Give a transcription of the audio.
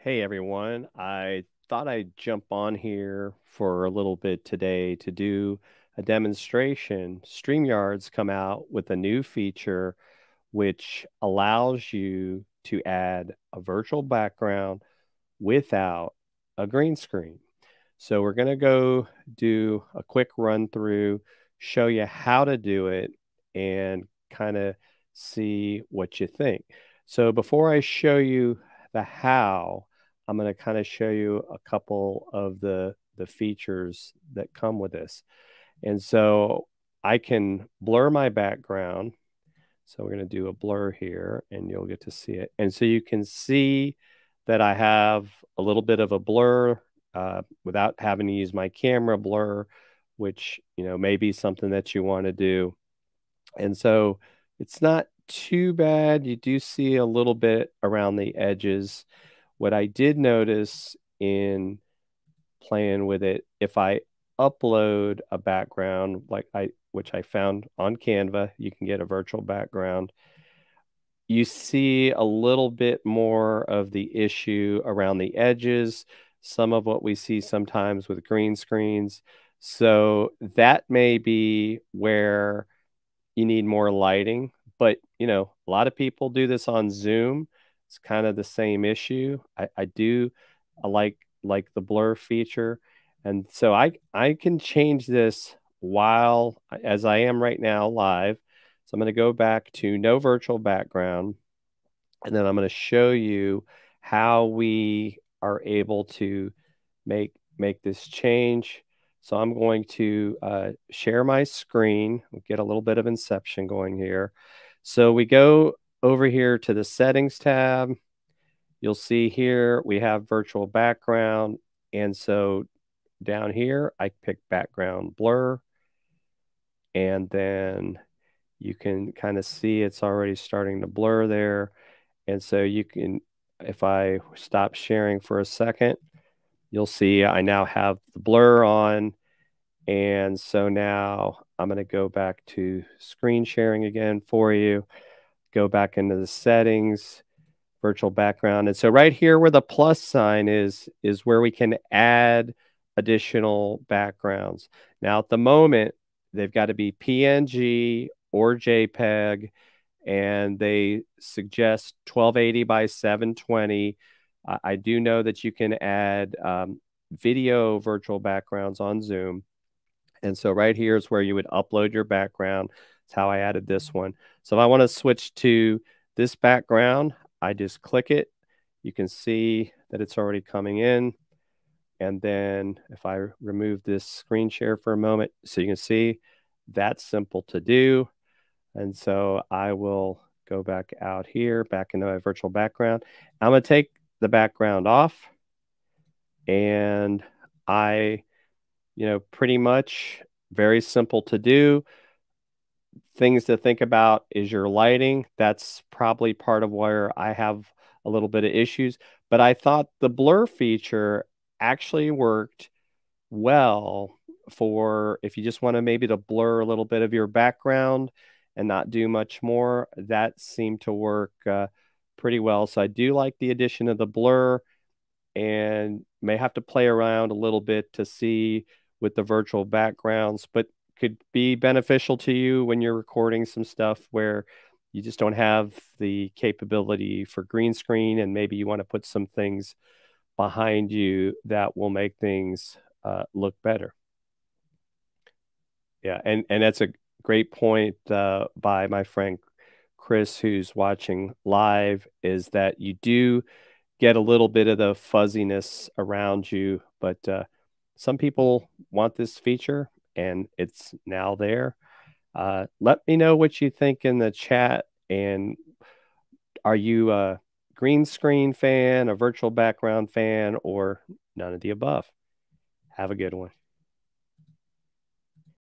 Hey everyone, I thought I'd jump on here for a little bit today to do a demonstration. StreamYard's come out with a new feature which allows you to add a virtual background without a green screen. So we're going to go do a quick run through, show you how to do it, and kind of see what you think. So before I show you the how, I'm going to kind of show you a couple of the, the features that come with this. And so I can blur my background. So we're going to do a blur here and you'll get to see it. And so you can see that I have a little bit of a blur uh, without having to use my camera blur, which, you know, may be something that you want to do. And so it's not too bad. You do see a little bit around the edges. What I did notice in playing with it, if I upload a background like I which I found on Canva, you can get a virtual background. You see a little bit more of the issue around the edges, some of what we see sometimes with green screens. So that may be where you need more lighting, but you know, a lot of people do this on Zoom it's kind of the same issue. I, I do I like like the blur feature. And so I I can change this while as I am right now live. So I'm going to go back to no virtual background and then I'm going to show you how we are able to make make this change. So I'm going to uh, share my screen, we'll get a little bit of inception going here. So we go over here to the settings tab, you'll see here we have virtual background. And so down here, I pick background blur. And then you can kind of see it's already starting to blur there. And so you can, if I stop sharing for a second, you'll see I now have the blur on. And so now I'm going to go back to screen sharing again for you go back into the settings, virtual background. And so right here where the plus sign is, is where we can add additional backgrounds. Now at the moment, they've got to be PNG or JPEG, and they suggest 1280 by 720. I, I do know that you can add um, video virtual backgrounds on Zoom. And so right here is where you would upload your background. That's how I added this mm-hmm. one. So if I want to switch to this background, I just click it. You can see that it's already coming in. And then if I remove this screen share for a moment, so you can see that's simple to do. And so I will go back out here, back into my virtual background. I'm going to take the background off. And I, you know, pretty much very simple to do things to think about is your lighting. That's probably part of where I have a little bit of issues. But I thought the blur feature actually worked well for if you just want to maybe to blur a little bit of your background and not do much more. That seemed to work uh, pretty well. So I do like the addition of the blur and may have to play around a little bit to see with the virtual backgrounds. But could be beneficial to you when you're recording some stuff where you just don't have the capability for green screen and maybe you want to put some things behind you that will make things uh, look better yeah and and that's a great point uh, by my friend chris who's watching live is that you do get a little bit of the fuzziness around you but uh, some people want this feature and it's now there. Uh, let me know what you think in the chat. And are you a green screen fan, a virtual background fan, or none of the above? Have a good one.